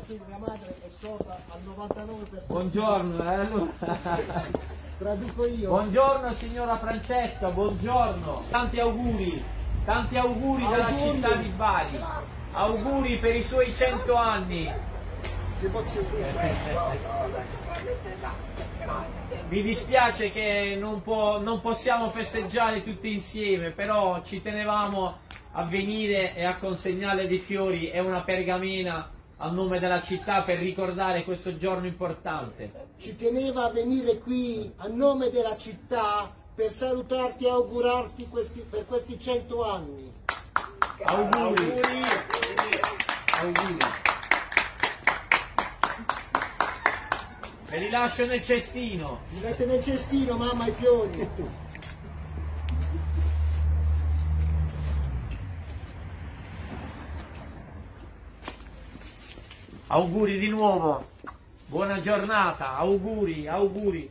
Sì, mia madre è sotto al 99%. Buongiorno, eh, allora. Traduco io. Buongiorno signora Francesca, buongiorno. Tanti auguri, tanti auguri, dalla Auguri. città di Bari. Auguri per i suoi 100 anni. Si può. Mi dispiace che non, può- non possiamo festeggiare tutti insieme, però ci tenevamo a venire e a consegnare dei fiori e una pergamena a nome della città per ricordare questo giorno importante. Ci teneva a venire qui a nome della città per salutarti e augurarti questi- per questi 100 anni. Auguri! Auguri! Ve li lascio nel cestino. Mi mette nel cestino, mamma, i fiori. Auguri di nuovo. Buona giornata, auguri, auguri.